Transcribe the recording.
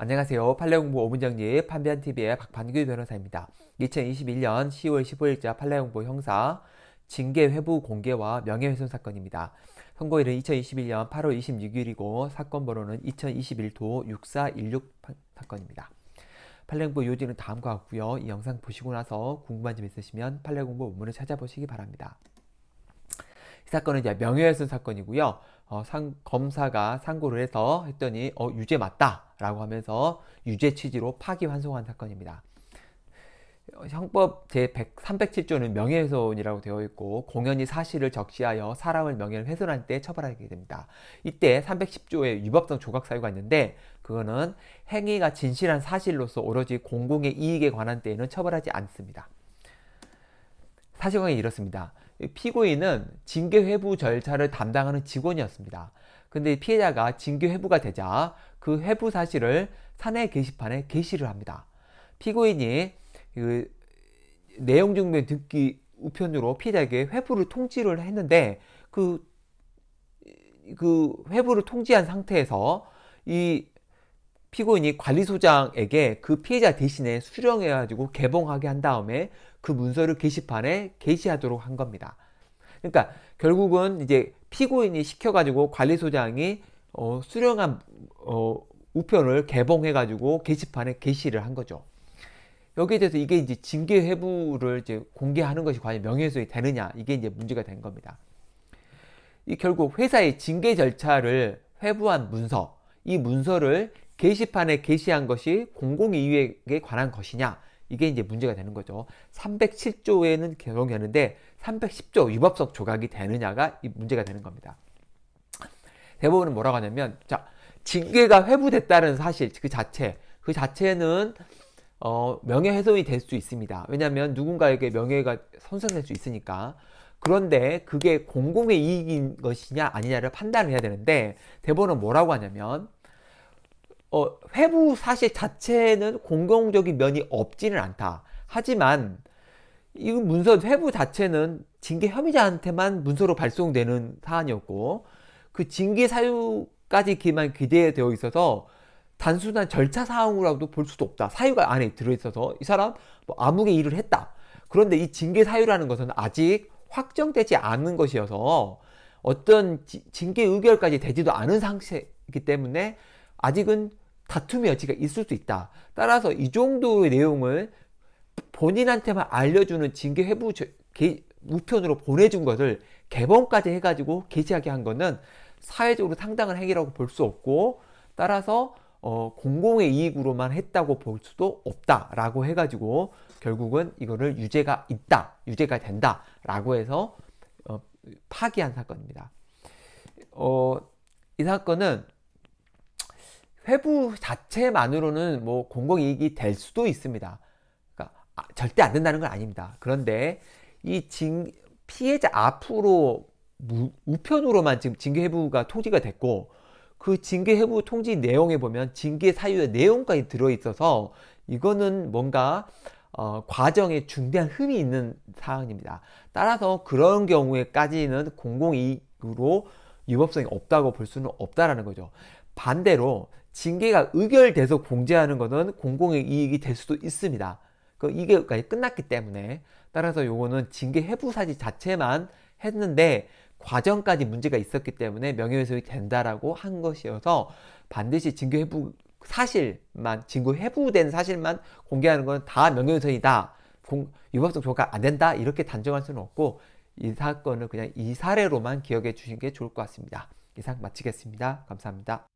안녕하세요. 판례공부 5분 정리 판변TV의 박판규 변호사입니다. 2021년 10월 15일자 판례공부 형사 징계 회부 공개와 명예훼손 사건입니다. 선고일은 2021년 8월 26일이고 사건 번호는 2021도 6416 사건입니다. 판례공부 요지는 다음과 같고요. 이 영상 보시고 나서 궁금한 점 있으시면 판례공부 원문을 찾아보시기 바랍니다. 이 사건은 이제 명예훼손 사건이고요. 어, 상, 검사가 상고를 해서 했더니 어, 유죄 맞다 라고 하면서 유죄 취지로 파기환송한 사건입니다. 어, 형법 제 307조는 명예훼손이라고 되어 있고 공연히 사실을 적시하여 사람을 명예를 훼손할 때 처벌하게 됩니다. 이때 310조에 위법성 조각 사유가 있는데 그거는 행위가 진실한 사실로서 오로지 공공의 이익에 관한 때에는 처벌하지 않습니다. 사실관계 이렇습니다. 피고인은 징계 회부 절차를 담당하는 직원이었습니다. 근데 피해자가 징계 회부가 되자 그 회부 사실을 사내 게시판에 게시를 합니다. 피고인이 그 내용 증명 듣기 우편으로 피해자에게 회부를 통지를 했는데 그, 그 회부를 통지한 상태에서 이 피고인이 관리소장에게 그 피해자 대신에 수령해가지고 개봉하게 한 다음에 그 문서를 게시판에 게시하도록 한 겁니다. 그러니까 결국은 이제 피고인이 시켜가지고 관리소장이 어, 수령한 어, 우편을 개봉해가지고 게시판에 게시를 한 거죠. 여기에 대해서 이게 이제 징계 회부를 이제 공개하는 것이 과연 명예훼손이 되느냐 이게 이제 문제가 된 겁니다. 이 결국 회사의 징계 절차를 회부한 문서, 이 문서를 게시판에 게시한 것이 공공이익에 관한 것이냐 이게 이제 문제가 되는 거죠. 307조에는 적용되는데 310조 위법성 조각이 되느냐가 이 문제가 되는 겁니다. 대법원은 뭐라고 하냐면 자 징계가 회부됐다는 사실 그 자체 그 자체는 어, 명예훼손이 될 수 있습니다. 왜냐하면 누군가에게 명예가 손상될 수 있으니까. 그런데 그게 공공의 이익인 것이냐 아니냐를 판단을 해야 되는데 대법원은 뭐라고 하냐면 어, 회부 사실 자체는 공공적인 면이 없지는 않다. 하지만 이 문서 회부 자체는 징계 혐의자한테만 문서로 발송되는 사안이었고 그 징계 사유까지만 기대되어 있어서 단순한 절차 사항으로도 볼 수도 없다. 사유가 안에 들어있어서 이 사람 뭐 아무개 일을 했다. 그런데 이 징계 사유라는 것은 아직 확정되지 않은 것이어서 어떤 징계 의결까지 되지도 않은 상태이기 때문에 아직은 다툼의 여지가 있을 수 있다. 따라서 이 정도의 내용을 본인한테만 알려주는 징계 회부 우편으로 보내준 것을 개봉까지 해가지고 게시하게 한 거는 사회적으로 상당한 행위라고 볼 수 없고 따라서 어, 공공의 이익으로만 했다고 볼 수도 없다라고 해가지고 결국은 이거를 유죄가 있다, 유죄가 된다라고 해서 어, 파기한 사건입니다. 어, 이 사건은 회부 자체만으로는 뭐 공공이익이 될 수도 있습니다. 그러니까 아, 절대 안 된다는 건 아닙니다. 그런데 이 징, 피해자 앞으로 무, 우편으로만 지금 징계 회부가 통지가 됐고 그 징계 회부 통지 내용에 보면 징계 사유의 내용까지 들어있어서 이거는 뭔가 어, 과정에 중대한 흠이 있는 사항입니다. 따라서 그런 경우에까지는 공공이익으로 위법성이 없다고 볼 수는 없다라는 거죠. 반대로 징계가 의결돼서 공제하는 것은 공공의 이익이 될 수도 있습니다. 그 이게 끝났기 때문에 따라서 요거는 징계 해부 사지 자체만 했는데 과정까지 문제가 있었기 때문에 명예훼손이 된다라고 한 것이어서 반드시 징계 해부 사실만 징계 해부된 사실만 공개하는 건 다 명예훼손이다. 공, 위법성 조가 안 된다. 이렇게 단정할 수는 없고 이 사건을 그냥 이 사례로만 기억해 주시는 게 좋을 것 같습니다. 이상 마치겠습니다. 감사합니다.